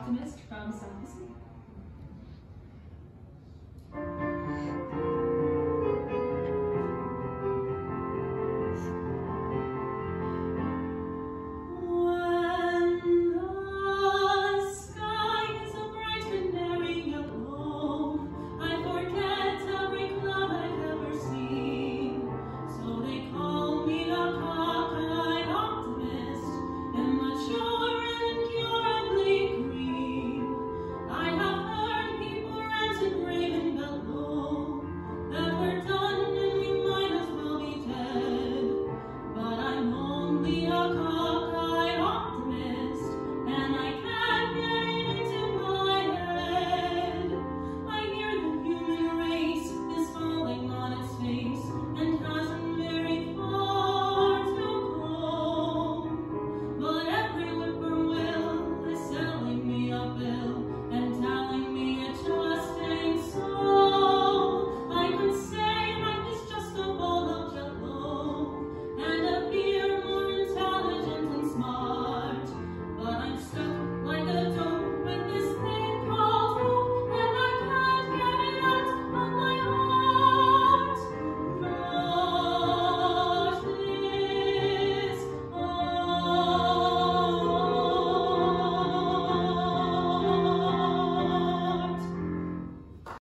optimist from South Pacific.